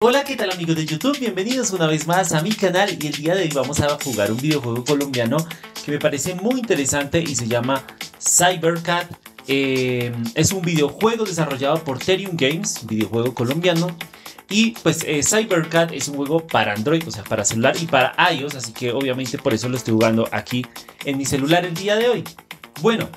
Hola, ¿qué tal amigos de YouTube? Bienvenidos una vez más a mi canal y el día de hoy vamos a jugar un videojuego colombiano que me parece muy interesante y se llama Cybercat. Eh, es un videojuego desarrollado por Terium Games, videojuego colombiano. Y pues eh, Cybercat es un juego para Android, o sea, para celular y para iOS, así que obviamente por eso lo estoy jugando aquí en mi celular el día de hoy. Bueno,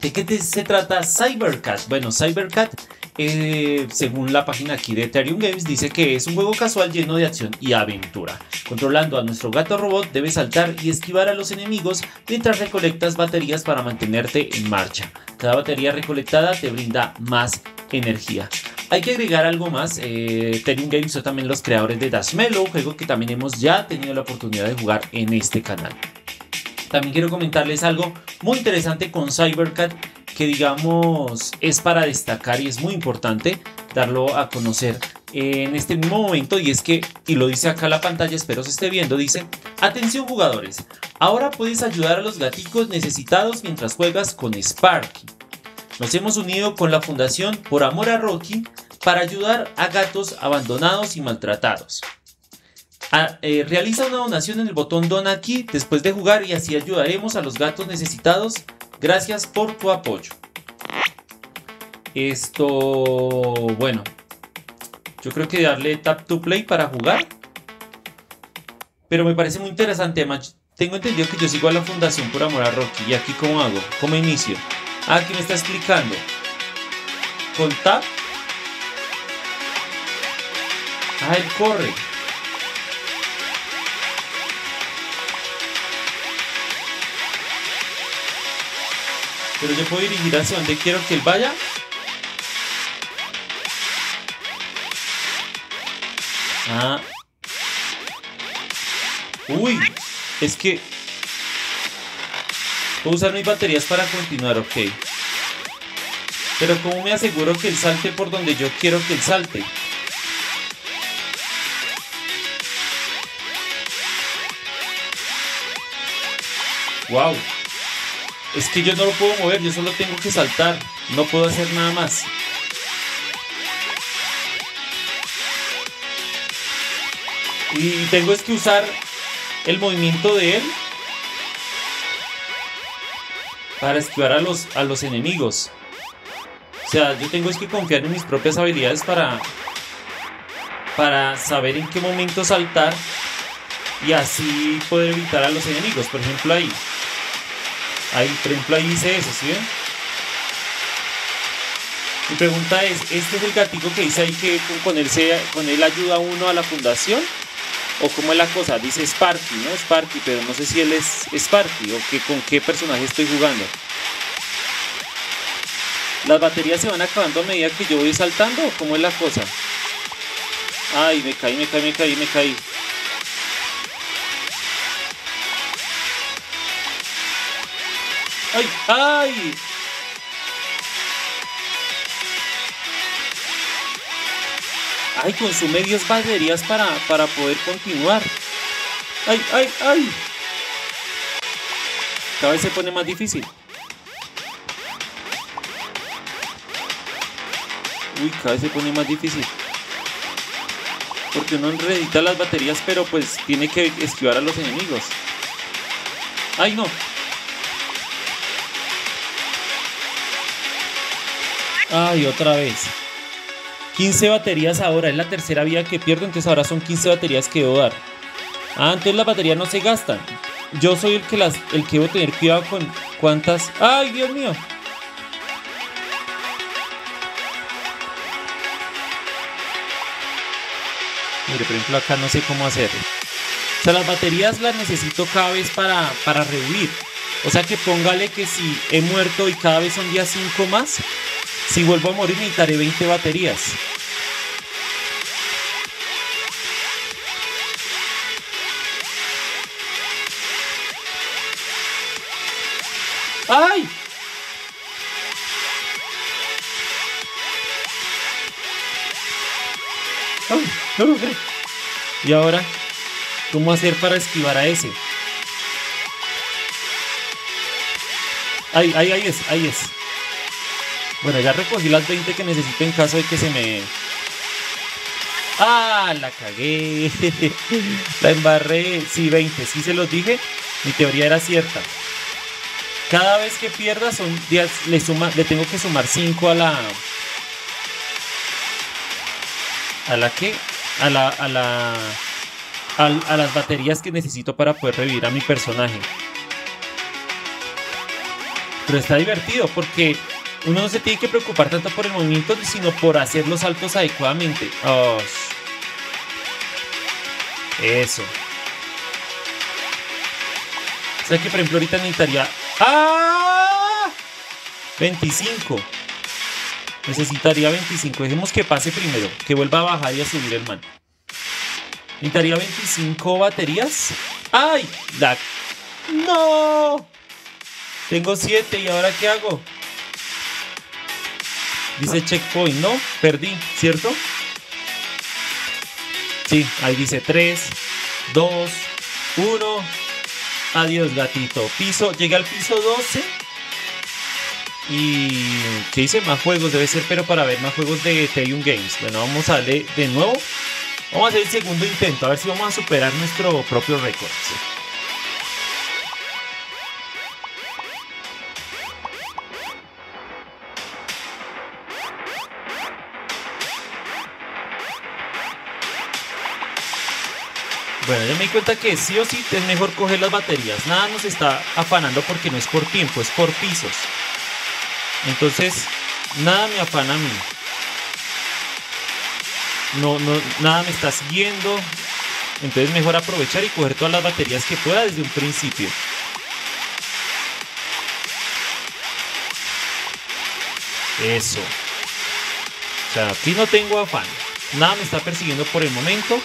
¿de qué se trata Cybercat? Bueno, Cybercat según la página aquí de Ethereum Games, dice que es un juego casual lleno de acción y aventura. Controlando a nuestro gato robot, debes saltar y esquivar a los enemigos mientras recolectas baterías para mantenerte en marcha. Cada batería recolectada te brinda más energía. Hay que agregar algo más. Eh, Ethereum Games son también los creadores de Dashmellow, juego que también hemos ya tenido la oportunidad de jugar en este canal. También quiero comentarles algo muy interesante con Cybercat que digamos es para destacar y es muy importante darlo a conocer en este mismo momento y es que, y lo dice acá la pantalla, espero se esté viendo, dice, atención jugadores, ahora puedes ayudar a los gaticos necesitados mientras juegas con Sparky. Nos hemos unido con la Fundación Por Amor a Rocky para ayudar a gatos abandonados y maltratados. Eh, realiza una donación en el botón Dona aquí después de jugar y así ayudaremos a los gatos necesitados Gracias por tu apoyo. Esto, bueno, yo creo que darle tap to play para jugar. Pero me parece muy interesante. Tengo entendido que yo sigo a la Fundación por Amor a Rocky. ¿Y aquí cómo hago? ¿Cómo inicio? Ah, aquí me está explicando. Con tap. Ah, él corre. Pero yo puedo dirigir hacia donde quiero que él vaya. Ah. Uy, es que... Puedo usar mis baterías para continuar, ok. Pero ¿cómo me aseguro que él salte por donde yo quiero que él salte? Wow. Es que yo no lo puedo mover, yo solo tengo que saltar. No puedo hacer nada más. Y tengo es que usar el movimiento de él para esquivar a los, a los enemigos. O sea, yo tengo es que confiar en mis propias habilidades para, para saber en qué momento saltar y así poder evitar a los enemigos. Por ejemplo, ahí. Ahí, por ejemplo, ahí dice eso, ¿sí ven? Mi pregunta es, ¿este es el gatico que dice ahí que con él, con él ayuda uno a la fundación? ¿O cómo es la cosa? Dice Sparky, ¿no? Sparky, pero no sé si él es Sparky o que, con qué personaje estoy jugando. ¿Las baterías se van acabando a medida que yo voy saltando o cómo es la cosa? Ay, me caí, me caí, me caí, me caí. ¡Ay! ¡Ay! ¡Ay! Consume 10 baterías para, para poder continuar. ¡Ay! ¡Ay! ¡Ay! Cada vez se pone más difícil. Uy, cada vez se pone más difícil. Porque uno redita las baterías, pero pues tiene que esquivar a los enemigos. ¡Ay, no! Ay, otra vez. 15 baterías ahora, es la tercera vía que pierdo, entonces ahora son 15 baterías que debo dar. Ah, entonces las baterías no se gastan. Yo soy el que las el que debo tener cuidado con cuántas. ¡Ay, Dios mío! Mire, por ejemplo, acá no sé cómo hacerlo. O sea, las baterías las necesito cada vez para, para revivir. O sea que póngale que si he muerto y cada vez son días 5 más, si vuelvo a morir necesitaré 20 baterías. ¡Ay! ¡Ay! ¿Y ahora? ¿Cómo hacer para esquivar a ese? Ahí, ahí, ahí es, ahí es. Bueno, ya recogí las 20 que necesito en caso de que se me... Ah, la cagué. la embarré. Sí, 20. Sí se los dije. Mi teoría era cierta. Cada vez que pierda son días, le, suma, le tengo que sumar 5 a la... ¿A la qué? A la... A la... A, las baterías que necesito para poder revivir a mi personaje. Pero está divertido porque uno no se tiene que preocupar tanto por el movimiento, sino por hacer los saltos adecuadamente. Oh. Eso. O sea que, por ejemplo, ahorita necesitaría... ¡Ah! 25. Necesitaría 25. Dejemos que pase primero. Que vuelva a bajar y a subir el man. Necesitaría 25 baterías. ¡Ay! La... ¡No! Tengo 7 y ahora ¿qué hago? Dice checkpoint, ¿no? Perdí, ¿cierto? Sí, ahí dice 3, 2, 1. Adiós, gatito. Piso, llegué al piso 12. Y ¿qué dice? Más juegos debe ser, pero para ver más juegos de Telium Games. Bueno, vamos a darle de nuevo. Vamos a hacer el segundo intento, a ver si vamos a superar nuestro propio récord. Cuenta que sí o sí es mejor coger las baterías. Nada nos está afanando porque no es por tiempo, es por pisos. Entonces, nada me afana a mí. No, no, nada me está siguiendo. Entonces mejor aprovechar y coger todas las baterías que pueda desde un principio. Eso. O sea, aquí no tengo afán. Nada me está persiguiendo por el momento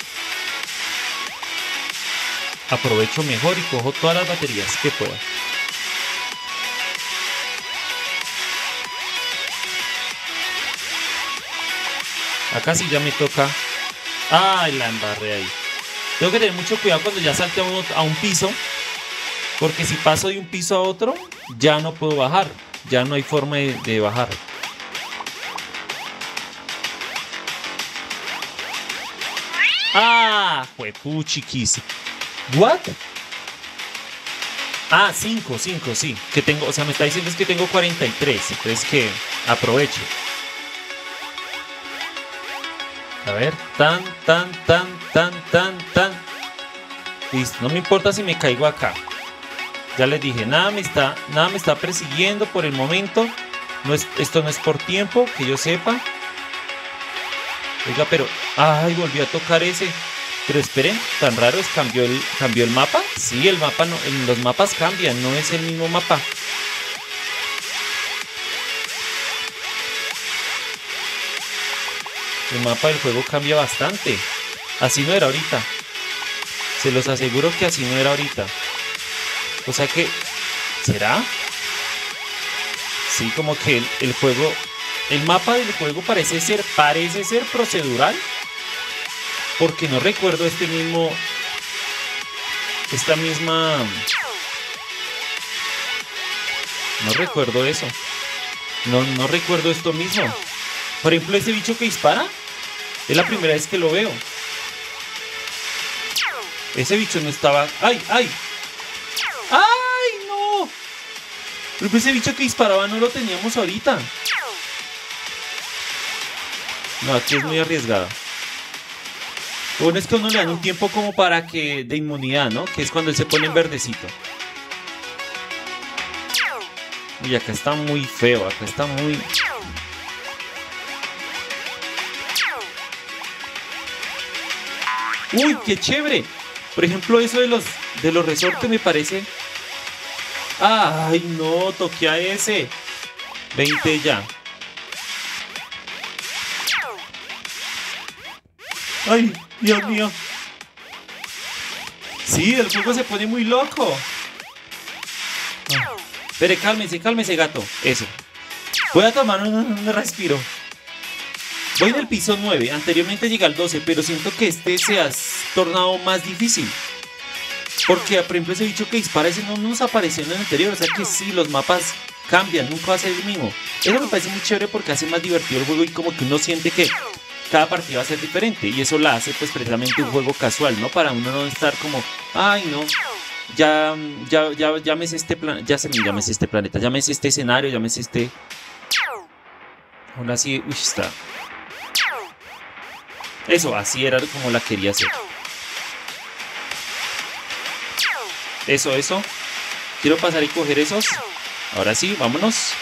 aprovecho mejor y cojo todas las baterías que pueda. Acá sí ya me toca. Ay, la embarré ahí. Tengo que tener mucho cuidado cuando ya salte a un, piso. Porque si paso de un piso a otro, ya no puedo bajar. Ya no hay forma de, bajar. Ah, fue puchiquis. ¿What? Ah, 5, 5, sí. Que tengo, o sea, me está diciendo es que tengo 43. Entonces que aproveche. A ver, tan, tan, tan, tan, tan, tan. Listo, no me importa si me caigo acá. Ya les dije, nada me está, nada me está persiguiendo por el momento. Esto no es por tiempo, que yo sepa. Oiga, pero. Ay, volví a tocar ese. Pero esperen, tan raro es, cambió el, cambió el mapa. Sí, el mapa no, los mapas cambian, no es el mismo mapa. El mapa del juego cambia bastante. Así no era ahorita. Se los aseguro que así no era ahorita. O sea que, ¿será? Sí, como que el, el juego, el mapa del juego parece ser, parece ser procedural porque no recuerdo este mismo, esta misma, no recuerdo eso, no, no recuerdo esto mismo. Por ejemplo, ese bicho que dispara, es la primera vez que lo veo. Ese bicho no estaba, ay, ay, ay, no. Pero ese bicho que disparaba no lo teníamos ahorita. No, aquí es muy arriesgado. Bueno es que uno le dan un tiempo como para que de inmunidad, ¿no? Que es cuando él se pone en verdecito. Y acá está muy feo, acá está muy... ¡Uy, qué chévere! Por ejemplo, eso de los, de los resortes me parece... ¡Ay, no! Toqué a ese. 20 ya. ¡Ay! Dios mío. Sí, el juego se pone muy loco. Espere, cálmese, cálmese, gato. Eso. Voy a tomar un, respiro. Voy en el piso 9. Anteriormente llegué al 12, pero siento que este se ha tornado más difícil. Porque, por ejemplo, ese bicho que dispara, ese no nos apareció en el anterior. O sea que sí, los mapas cambian, nunca va a ser el mismo. Eso me parece muy chévere porque hace más divertido el juego y como que uno siente que cada partida va a ser diferente y eso la hace pues precisamente un juego casual, ¿no? Para uno no estar como, ay no, ya, ya, ya, ya me este plan, ya se me llame este planeta, ya me este escenario, ya me este. Aún así, uy, está. Eso, así era como la quería hacer. Eso, eso. Quiero pasar y coger esos. Ahora sí, vámonos.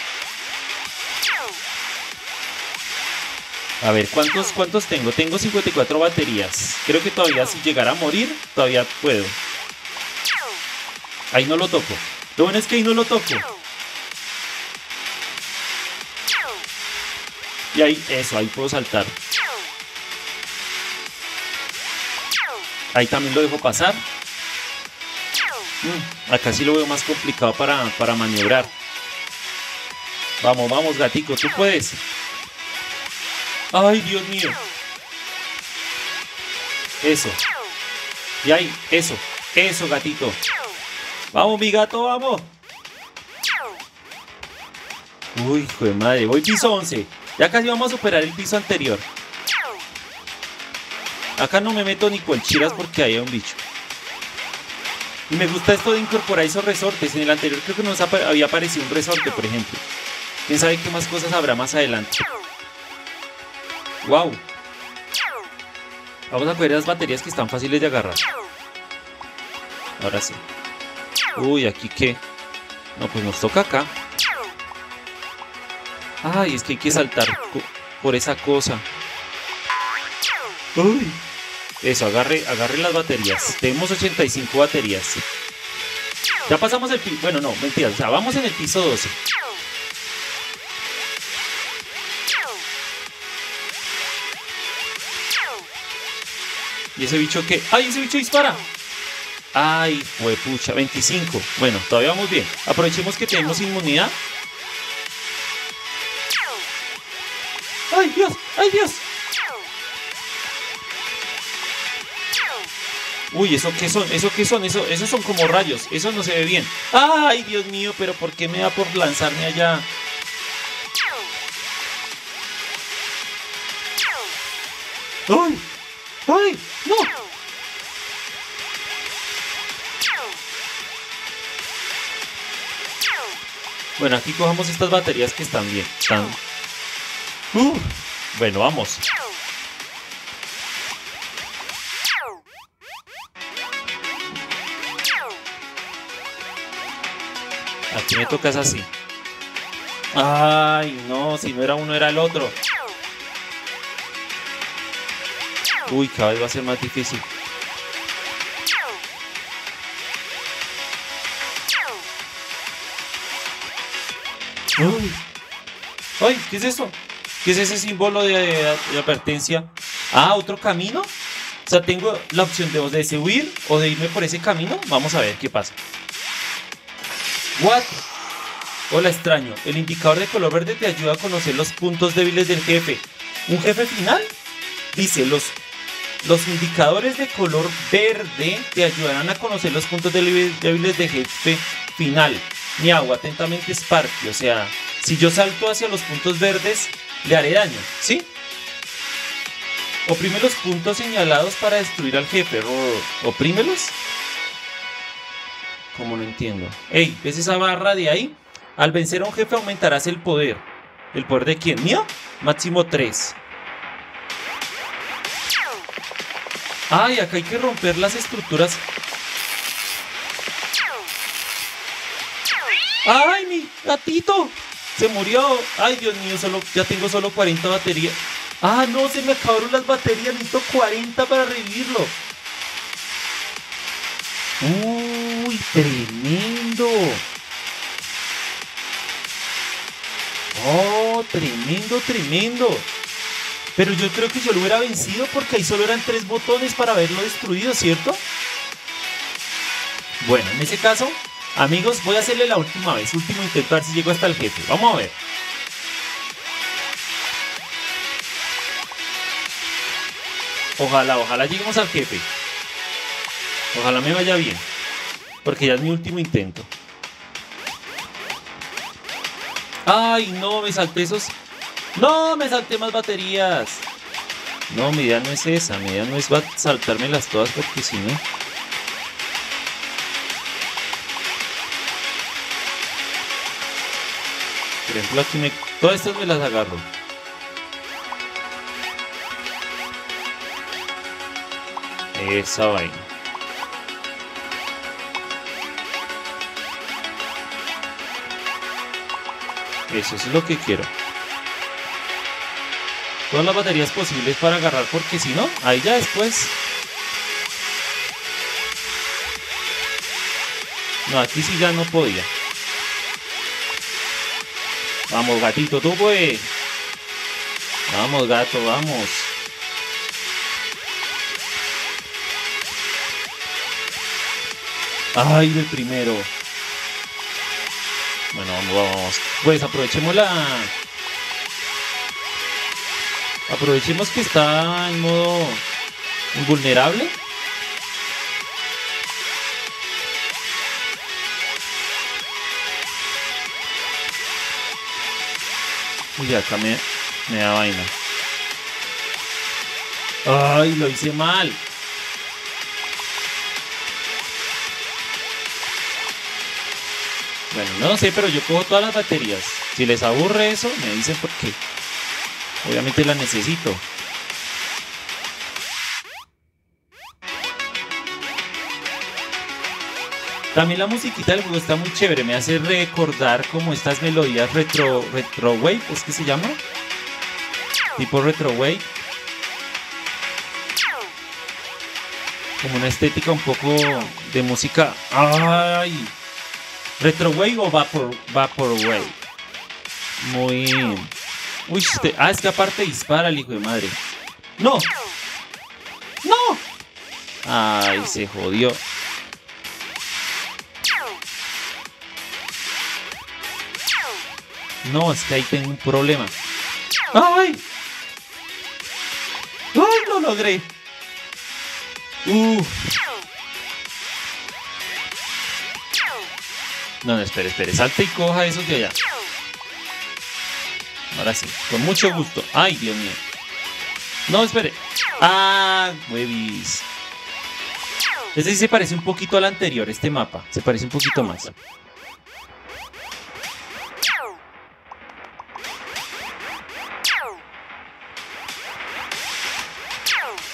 A ver, ¿cuántos, ¿cuántos tengo? Tengo 54 baterías. Creo que todavía si llegara a morir, todavía puedo. Ahí no lo toco. Lo bueno es que ahí no lo toco. Y ahí, eso, ahí puedo saltar. Ahí también lo dejo pasar. Mm, acá sí lo veo más complicado para, para maniobrar. Vamos, vamos, gatico, tú puedes. Ay, Dios mío. Eso. Y ahí, eso. Eso, gatito. Vamos, mi gato, vamos. Uy, hijo de madre. Voy piso 11. Ya casi vamos a superar el piso anterior. Acá no me meto ni chiras porque hay un bicho. Y me gusta esto de incorporar esos resortes. En el anterior creo que nos había aparecido un resorte, por ejemplo. Quién sabe qué más cosas habrá más adelante. ¡Wow! Vamos a coger las baterías que están fáciles de agarrar. Ahora sí. Uy, ¿aquí qué? No, pues nos toca acá. Ay, es que hay que saltar por esa cosa. Uy. Eso, agarre, agarre las baterías. Tenemos 85 baterías. Ya pasamos el piso. Bueno, no, mentira. O sea, vamos en el piso 12. ¿Y ese bicho qué? ¡Ay, ese bicho dispara! ¡Ay, pucha! 25. Bueno, todavía vamos bien. Aprovechemos que tenemos inmunidad. ¡Ay, Dios! ¡Ay, Dios! Uy, ¿eso qué son? ¿Eso qué son? Eso, esos son como rayos. Eso no se ve bien. ¡Ay, Dios mío! ¿Pero por qué me da por lanzarme allá? ¡Ay! ¡Ay! ¡No! Bueno, aquí cojamos estas baterías que están bien. Están... Uh, bueno, vamos. Aquí me tocas así. Ay, no, si no era uno era el otro. Uy, cada vez va a ser más difícil. Uy. Ay, ¿qué es eso? ¿Qué es ese símbolo de, advertencia? Ah, otro camino. O sea, tengo la opción de, de huir o de irme por ese camino. Vamos a ver qué pasa. What? Hola extraño, el indicador de color verde te ayuda a conocer los puntos débiles del jefe. ¿Un jefe final? Dice, los los indicadores de color verde te ayudarán a conocer los puntos débiles de jefe final. Mi agua, atentamente Sparky. O sea, si yo salto hacia los puntos verdes, le haré daño, ¿sí? Oprime los puntos señalados para destruir al jefe. ¿Oprímelos? Como no entiendo. Ey, ¿ves esa barra de ahí? Al vencer a un jefe aumentarás el poder. ¿El poder de quién? ¿Mío? Máximo 3. Ay, acá hay que romper las estructuras. ¡Ay, mi gatito! Se murió. Ay, Dios mío, solo, ya tengo solo 40 baterías. Ah, no, se me acabaron las baterías. Necesito 40 para revivirlo. Uy, tremendo. Oh, tremendo, tremendo. Pero yo creo que yo lo hubiera vencido porque ahí solo eran tres botones para verlo destruido, ¿cierto? Bueno, en ese caso, amigos, voy a hacerle la última vez, último intento a ver si llego hasta el jefe. Vamos a ver. Ojalá, ojalá lleguemos al jefe. Ojalá me vaya bien. Porque ya es mi último intento. Ay, no, me salté esos no, me salté más baterías. No, mi idea no es esa. Mi idea no es saltármelas todas porque si no... Por ejemplo, aquí me... Todas estas me las agarro. Esa vaina. Eso es lo que quiero. Todas las baterías posibles para agarrar porque si no, ahí ya después... No, aquí sí ya no podía. Vamos, gatito, tú pues. Vamos, gato, vamos. Ay, el primero. Bueno, vamos, vamos. Pues aprovechemos la... Aprovechemos que está en modo invulnerable. Uy, acá me, da vaina. Ay, lo hice mal. Bueno, no sé, pero yo cojo todas las baterías. Si les aburre eso, me dicen por qué. Obviamente la necesito. También la musiquita del juego está muy chévere, me hace recordar como estas melodías retro, retro wave, ¿es que se llama? Tipo retro wave. Como una estética un poco de música. ¡Ay! Retrowave o Vapor, Vaporwave. Muy. Uy, este... ah, es que aparte dispara el hijo de madre. ¡No! ¡No! Ay, se jodió. No, es que ahí tengo un problema. ¡Ay! ¡Ay, lo logré! ¡Uf! No, no, espere, espere. Salte y coja esos de allá. Ahora con mucho gusto. Ay, Dios mío. No, espere. Ah, huevis. Este sí se parece un poquito al anterior, este mapa. Se parece un poquito más.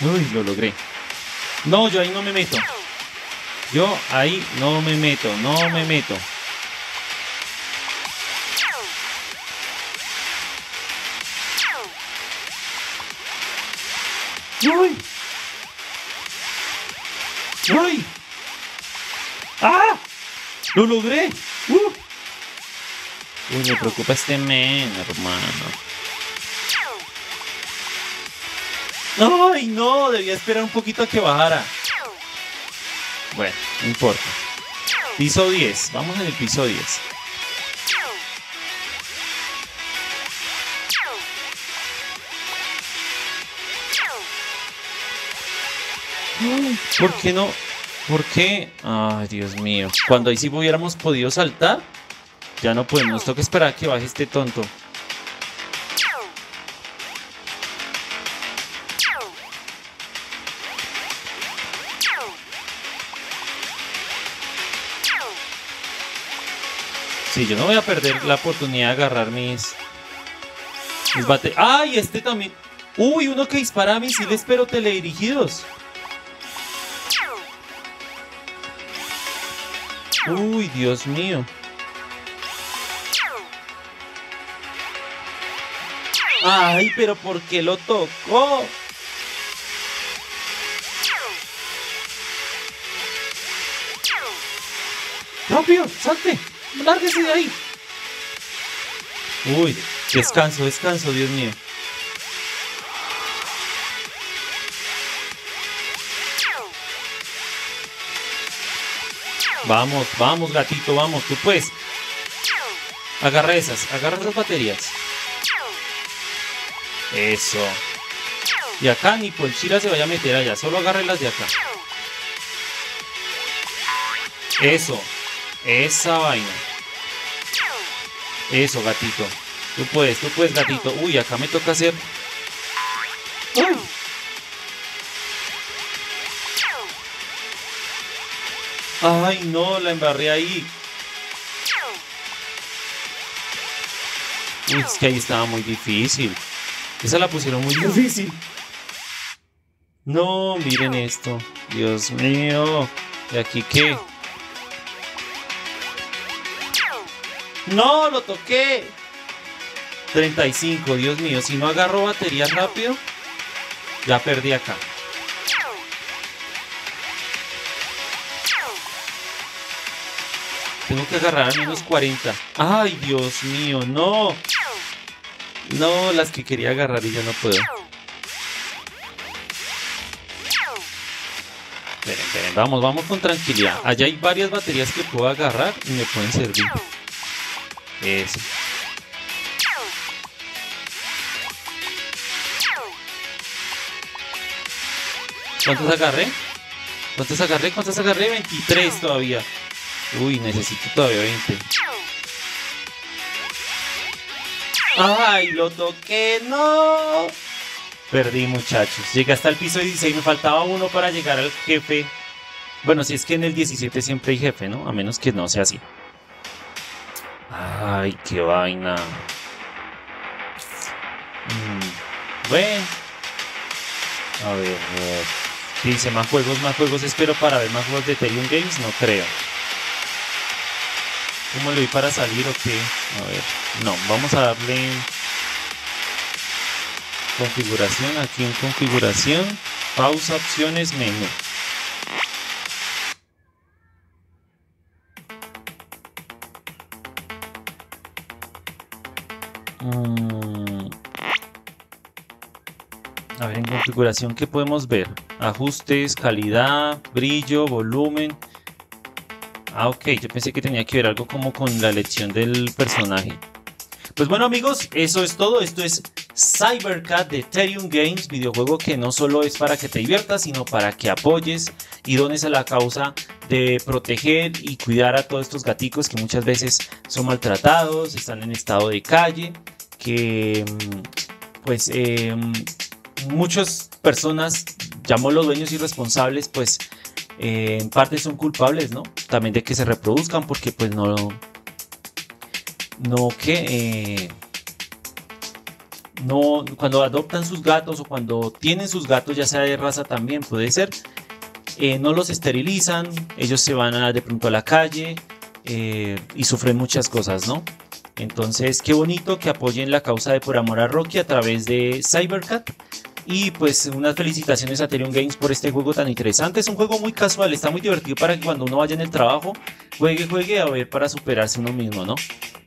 Uy, lo logré. No, yo ahí no me meto. Yo ahí no me meto, no me meto. ¡Uy! ¡Uy! ¡Ah! ¡Lo logré! ¡Uh! Uy, me preocupa este men, hermano. ¡Ay, no! Debía esperar un poquito a que bajara. Bueno, no importa. Piso 10. Vamos en el piso 10. ¿Por qué no? ¿Por qué? Ay, Dios mío. Cuando ahí sí hubiéramos podido saltar, ya no podemos. Nos toca esperar a que baje este tonto. Sí, yo no voy a perder la oportunidad de agarrar mis... Mis bate... ¡Ay! Este también... ¡Uy! Uno que dispara misiles pero teledirigidos. Uy, Dios mío. Ay, pero ¿por qué lo tocó? ¡Rápido! ¡Salte! ¡Lárguese de ahí! Uy, descanso, descanso, Dios mío. Vamos, vamos, gatito, vamos, tú puedes. Agarra esas, agarra esas baterías. Eso. Y acá ni por chira se vaya a meter allá, solo agarre las de acá. Eso. Esa vaina. Eso, gatito. Tú puedes, tú puedes, gatito. Uy, acá me toca hacer... Ay, no, la embarré ahí. Es que ahí estaba muy difícil. Esa la pusieron muy difícil. No, miren esto. Dios mío. ¿Y aquí qué? No, lo toqué. 35, Dios mío. Si no agarro batería rápido, ya perdí acá. Tengo que agarrar al menos 40. Ay, Dios mío, no. No, las que quería agarrar y ya no puedo. Esperen, esperen, vamos, vamos con tranquilidad. Allá hay varias baterías que puedo agarrar y me pueden servir. Eso. ¿Cuántos agarré? ¿Cuántos agarré? ¿Cuántos agarré? 23 todavía. Uy, necesito todavía 20. ¡Ay, lo toqué! ¡No! Perdí, muchachos. Llegué hasta el piso 16. Me faltaba uno para llegar al jefe. Bueno, si es que en el 17 siempre hay jefe, ¿no? A menos que no sea así. Ay, qué vaina. Mm, bueno. A ver, a. Dice más juegos, más juegos. Espero para ver más juegos de Ethereum Games. No creo. ¿Cómo le doy para salir o qué? A ver. No, vamos a darle configuración. Aquí en configuración. Pausa, opciones, menú. Mm. A ver, en configuración, ¿qué podemos ver? Ajustes, calidad, brillo, volumen. Ah, ok, yo pensé que tenía que ver algo como con la elección del personaje. Pues bueno amigos, eso es todo. Esto es Cybercat de Ethereum Games, videojuego que no solo es para que te diviertas, sino para que apoyes y dones a la causa de proteger y cuidar a todos estos gaticos que muchas veces son maltratados, están en estado de calle, que mm, pues eh, muchas personas, los dueños irresponsables, pues eh, en parte son culpables, ¿no? También de que se reproduzcan porque pues no, no que... Eh, no, cuando adoptan sus gatos o cuando tienen sus gatos, ya sea de raza también puede ser, eh, no los esterilizan, ellos se van de pronto a la calle y sufren muchas cosas, ¿no? Entonces, qué bonito que apoyen la causa de Por Amor a Rocky a través de Cybercat. Y pues unas felicitaciones a Ethereum Games por este juego tan interesante. Es un juego muy casual, está muy divertido para que cuando uno vaya en el trabajo, juegue, juegue a ver para superarse uno mismo, ¿no?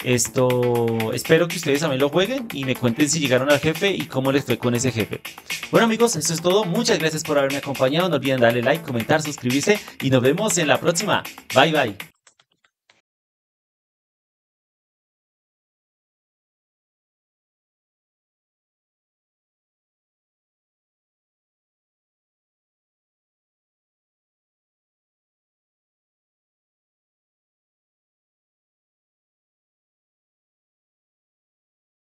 Esto, espero que ustedes también lo jueguen y me cuenten si llegaron al jefe y cómo les fue con ese jefe. Bueno amigos, eso es todo. Muchas gracias por haberme acompañado. No olviden darle like, comentar, suscribirse y nos vemos en la próxima. Bye bye.